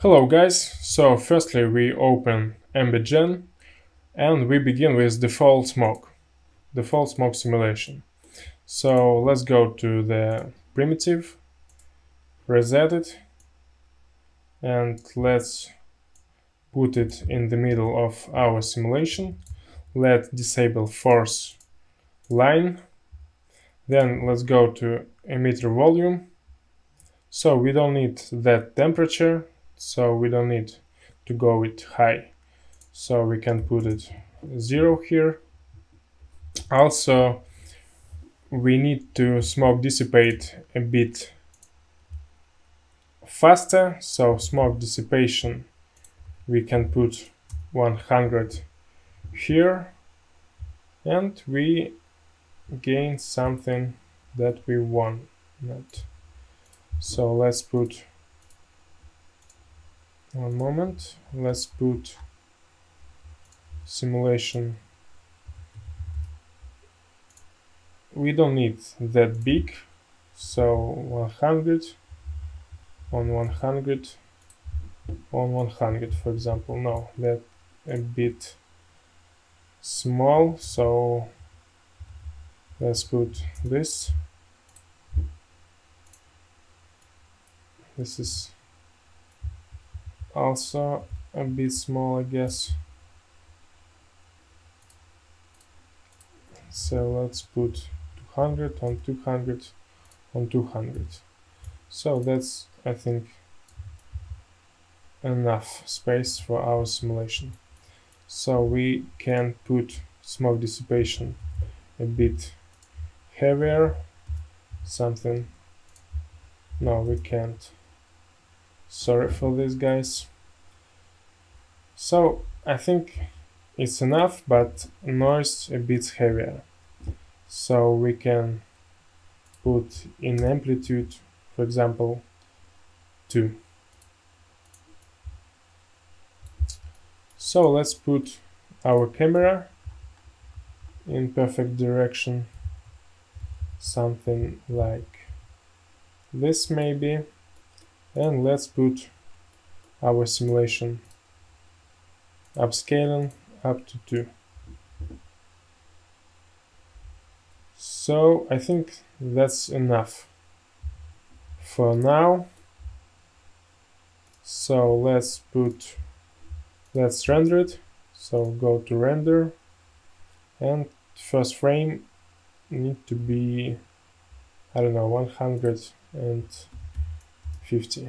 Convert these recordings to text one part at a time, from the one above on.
Hello guys, so firstly we open EmberGen and we begin with default smoke, default smoke simulation. So let's go to the primitive, reset it and let's put it in the middle of our simulation. Let disable force line. Then let's go to emitter volume. So we don't need that temperature so we don't need to go with high. So we can put it zero here. Also we need to smoke dissipate a bit faster. So smoke dissipation we can put 100 here. And we gain something that we want not. So let's put one moment. Let's put simulation. We don't need that big so 100 on 100 on 100 for example. No that a bit small so let's put this. This is also a bit small I guess. So let's put 200 on 200 on 200 so that's I think enough space for our simulation. So we can put smoke dissipation a bit heavier something. No we can't sorry for this guys. So I think it's enough but noise a bit heavier. So we can put in amplitude for example 2 so let's put our camera in perfect direction. Something like this maybe and let's put our simulation upscaling up to 2 so I think that's enough for now. So let's put let's render it. So go to render. And first frame need to be I don't know 100 and 50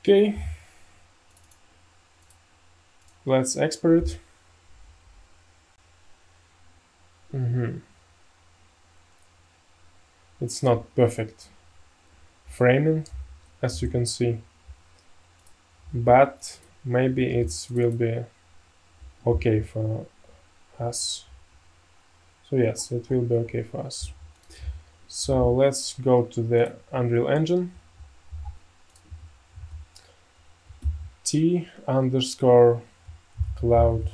okay. Let's export mm -hmm. it's not perfect framing as you can see but maybe it will be okay for us. So yes it will be okay for us so let's go to the Unreal Engine. T underscore cloud.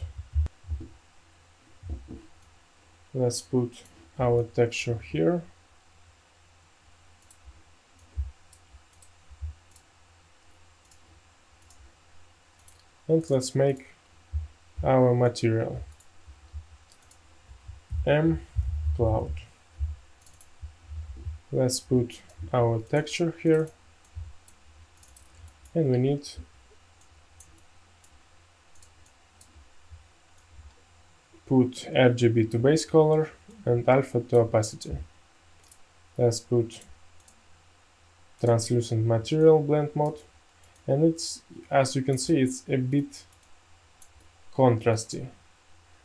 Let's put our texture here. And let's make our material M cloud let's put our texture here and we need put RGB to base color and alpha to opacity. Let's put translucent material blend mode and it's as you can see it's a bit contrasty.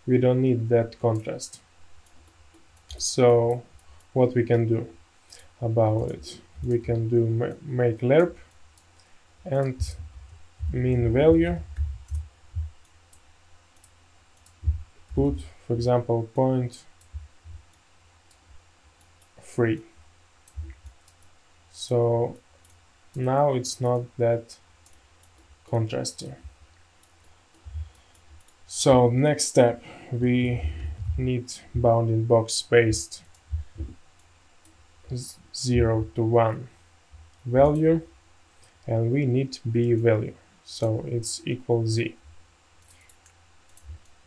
We don't need that contrast. So what we can do? About it. We can do make lerp and mean value. Put for example point three. So now it's not that contrasting. So next step we need bounding box based 0 to 1 value and we need b value. So it's equal z.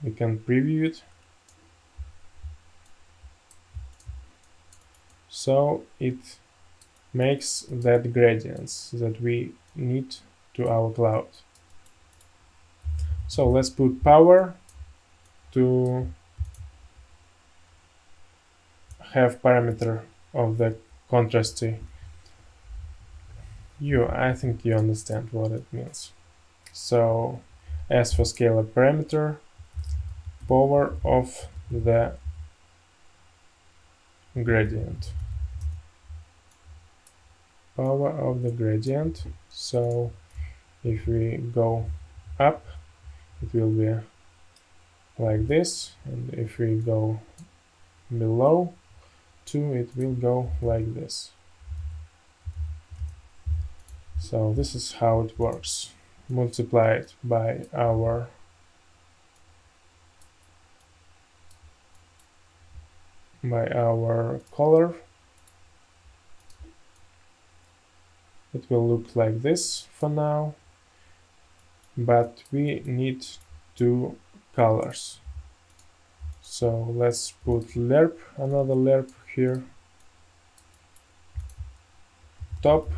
We can preview it. So it makes that gradients that we need to our cloud. So let's put power to have parameter of the contrasty you. I think you understand what it means. So as for scalar parameter power of the gradient. Power of the gradient. So if we go up it will be like this. And if we go below 2 it will go like this. So this is how it works. Multiply it by our by our color. It will look like this for now but we need two colors. So let's put lerp another lerp here. Top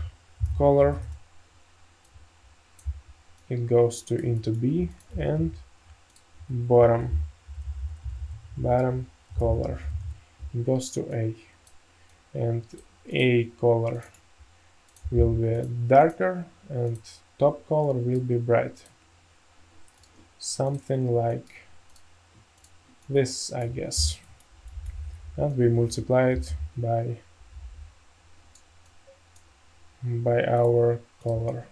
color. It goes to into B and bottom. Bottom color. It goes to A. And A color will be darker and top color will be bright. Something like this I guess and we multiply it by by our color.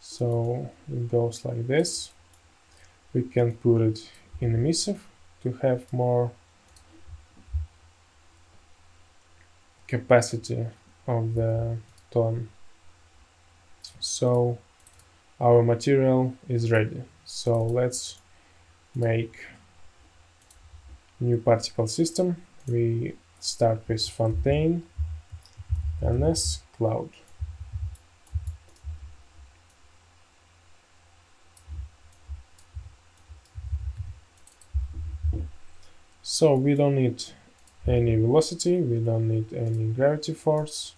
So it goes like this. We can put it in emissive to have more capacity of the tone so our material is ready. So let's make new particle system. We start with fountain ns cloud. So we don't need any velocity we don't need any gravity force.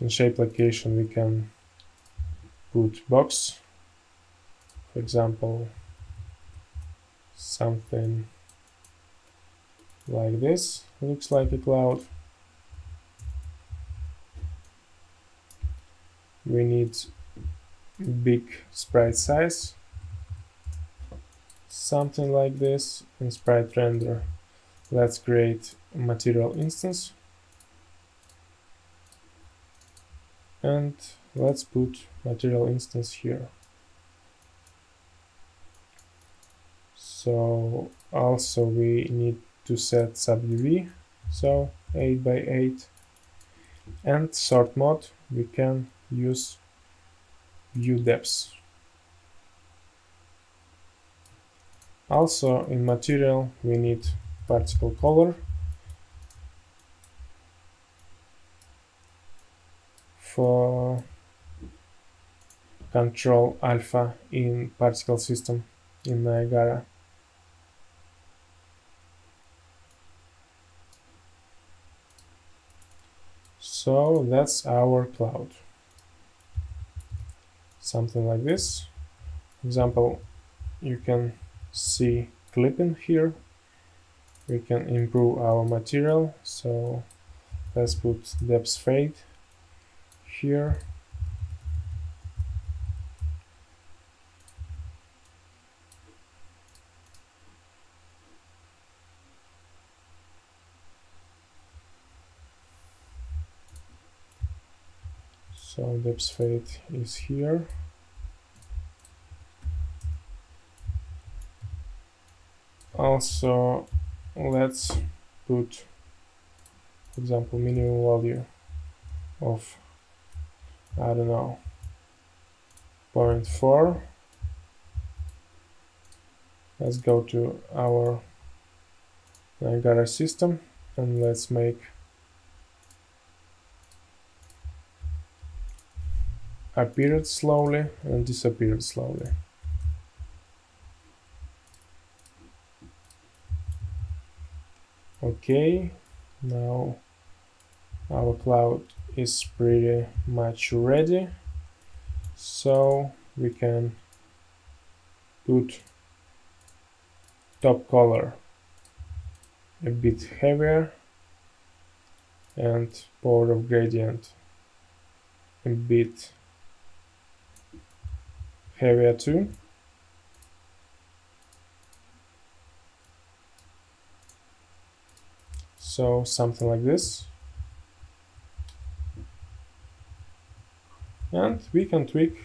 In shape location we can put box. For example something like this. Looks like a cloud we need big sprite size. Something like this in sprite render. Let's create material instance. And let's put material instance here. So also we need to set sub UV so 8 by 8 and sort mode we can use view depths also in material we need particle color. For control alpha in particle system in Niagara. So that's our cloud. Something like this. For example, you can see clipping here. We can improve our material. So let's put depth fade here so depth fade is here also let's put for example minimum value of I don't know, 0.4. Let's go to our Niagara system and let's make appeared slowly and disappeared slowly. Okay, now our cloud is pretty much ready, so we can put top color a bit heavier and border of gradient a bit heavier too. So something like this. And we can tweak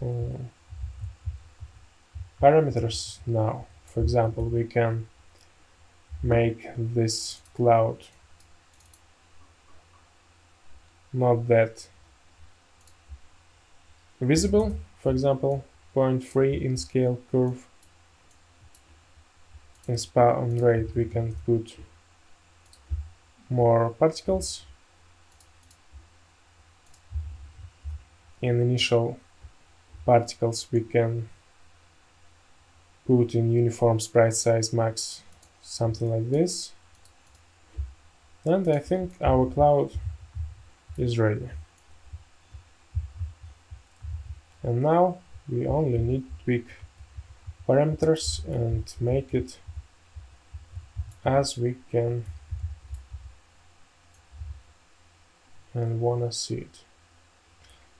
uh, parameters now. For example, we can make this cloud not that visible, for example, 0.3 in scale curve. In spawn rate we can put more particles. In initial particles we can put in uniform sprite size max something like this and I think our cloud is ready and now we only need tweak parameters and make it as we can. And wanna see it.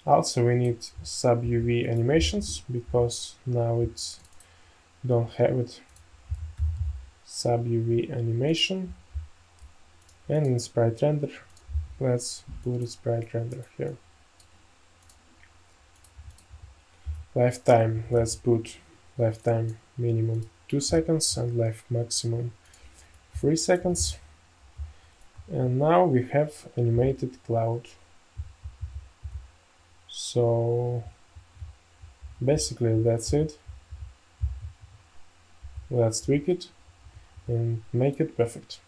Also we need sub UV animations because now it's don't have it. Sub UV animation. And in sprite render. Let's put a sprite render here lifetime let's put lifetime minimum 2 seconds and life maximum 3 seconds. And now we have animated cloud. So basically that's it. Let's tweak it and make it perfect.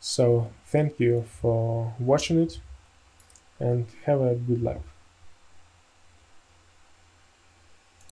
So thank you for watching it and have a good luck